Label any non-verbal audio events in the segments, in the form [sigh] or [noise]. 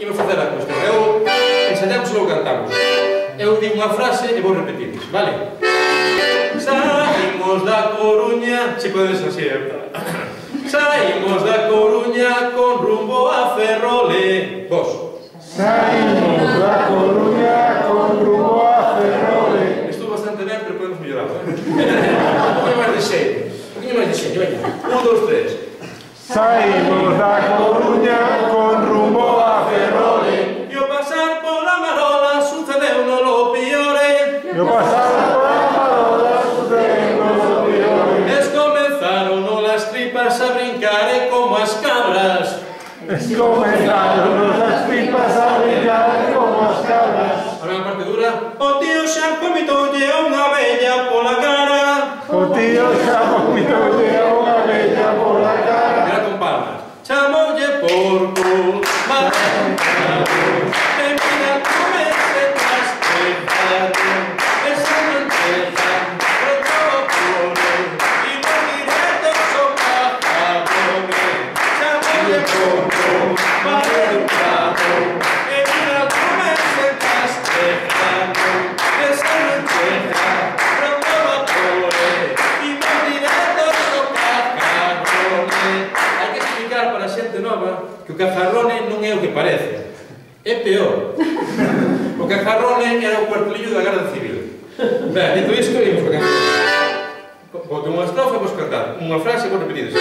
Imos facer a cuestión. Eu ensayamos e logo cantamos. Eu digo unha frase e vou repetir. Vale? Saímos da Coruña... Se podes así, é Saímos da Coruña con rumbo a Ferrole. Vos. Saímos da Coruña con rumbo a Ferrole. Estou bastante ben, pero podemos mellorar. Unha máis de xeito. Unha máis de xeito, veña. Un, dos, tres. Saímos da Coruña con rumbo Escomentaron as pipas a brillar como as cabras. Ahora a parte dura. O tío xa vomitoulle unha bella pola cara. O tío xa vomitoulle unha bella pola cara. Mira con palmas. Chamoulle porco, madre, que o cajarrone non é o que parece. É peor. O cajarrone era o cuartelillo da Guerra Civil. Ben, dito isto, imos para cantar Porque unha estrofa vos cantar, unha frase vos repetir.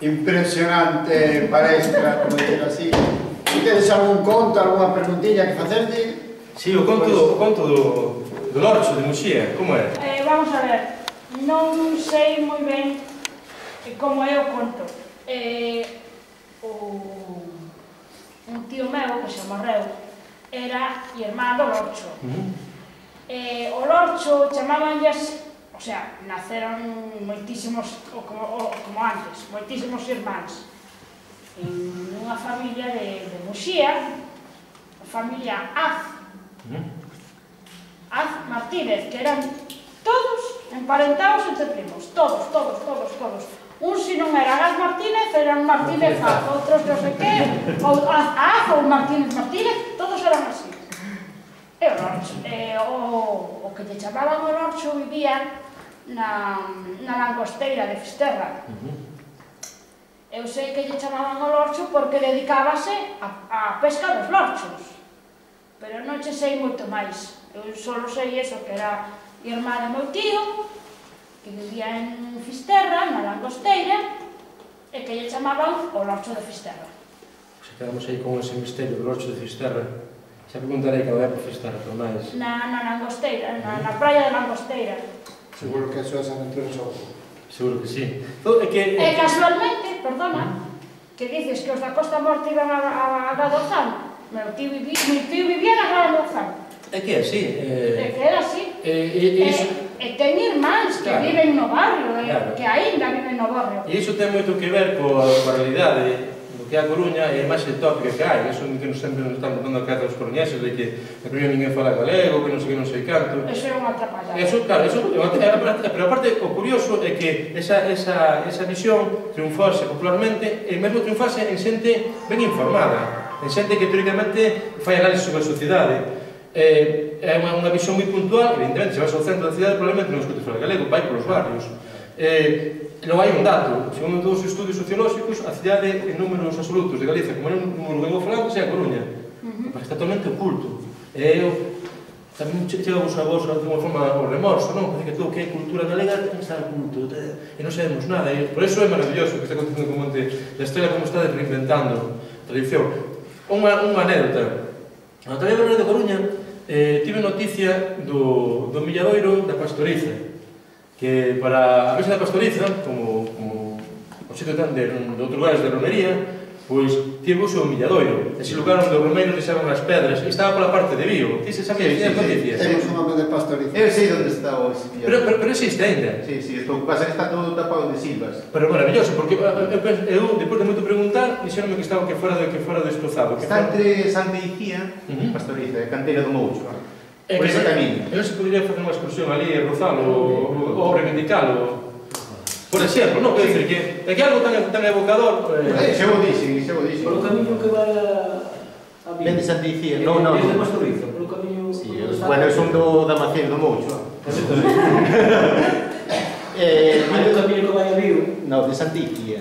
impresionante palestra, como dizer así. Tedes algún conto, alguna preguntilla que facerlle? Si, sí, o conto, do, o conto do, do Lorcho, de Muxía, como é? Eh, vamos a ver, non sei moi ben como é o conto. Eh, o, un tío meu, que se morreu, era irmán do Lorcho. Uh -huh. eh, o Lorcho chamabanlles O sea, naceron moitísimos, como, como antes, moitísimos irmáns en unha familia de, de Muxía, a familia Az, Az Martínez, que eran todos emparentados entre primos, todos, todos, todos, todos. Un si non era Az Martínez, eran Martínez Az, outros non sei que, ou Az Az ou Martínez Martínez, todos eran así. E o, Lorcho, eh, o, o que lle chamaban o Lorcho vivían na, na langosteira de Fisterra. Eu sei que lle chamaban o lorcho porque dedicábase a, a pesca dos lorchos, pero non che sei moito máis. Eu só sei eso, que era irmá do meu tío, que vivía en Fisterra, na langosteira, e que lle chamaban o lorcho de Fisterra. Pois Se quedamos aí con ese misterio do lorcho de Fisterra, xa preguntarei cada vez por Fisterra, pero máis... Na, na langosteira, na, na praia da langosteira. Seguro que a súa San Antonio. Seguro que sí. É que... E casualmente, perdona, que dices que os da Costa Morte iban a, a, a Gadozán. Meu tío vivía, meu tío vivía na Gadozán. É que é así. Eh... É que era así. Eh, e, eh, iso... E, eh, e ten irmáns que claro. viven no barrio, claro. que aínda viven no barrio. E iso ten moito que ver coa, coa realidade porque a Coruña é a imaxe tópica que hai, eso que nos sempre nos están contando a cara dos coruñeses, de que a Coruña ninguén fala galego, que non sei que non sei canto. Eso é unha atrapallada. Eso, claro, eso é unha atrapallada, pero aparte, o curioso é que esa, esa, esa visión triunfase popularmente e mesmo triunfase en xente ben informada, en xente que teóricamente fai análisis sobre a sociedade, eh, é unha, unha visión moi puntual, evidentemente, se vas ao centro da cidade probablemente non escutes falar galego, vai polos barrios, Eh, non hai un dato, segundo todos os estudios sociolóxicos, a cidade en números absolutos de Galicia, como é un número galego falante, é a Coruña. Uh -huh. Está totalmente oculto. E eu tamén chegamos a vos de unha forma o remorso, non? Que todo que é cultura galega ten que estar oculto, e non sabemos nada. E por iso é maravilloso que está acontecendo con Monte da historia como está reinventando tradición. Unha, unha anécdota. A Natalia Bernardo de Coruña eh, tive noticia do, do Milladoiro da Pastoriza, que para a Mesa da Pastoriza, como, como o sitio tan de, de outros lugares de Romería, pois tivo o seu milladoiro. Ese lugar onde os romeiros deixaban as pedras e estaba pola parte de Vigo. Ti se sabía, sí, sí, sí, Sí. Temos un home de pastoriza. Eu sei onde está o sitio. Pero, pero, pero existe ainda. Sí, sí, estou pasa que está todo tapado de silvas. Pero maravilloso, porque eh, eh, eu, eu depois de moito preguntar, dixeronme que estaba que fora de que fora destrozado. Que Está entre Santa Igía, uh -huh. pastoriza, canteira do Moucho. É por ese camiño. Eu se podría facer unha excursión ali, rozalo, ou reivindicalo. Por exemplo, non, quero dicir que é que algo tan, tan evocador... Eh, eh se o dixen, se o dixen. Por o camiño que vai a... a Vende Santa Icía, non, eh, non. Desde Mastorizo, por o camiño... Sí, eu, bueno, eu son do Damacén, do Moucho. [laughs] Eh, o camiño que vai a Vigo. Non, de San Dicir.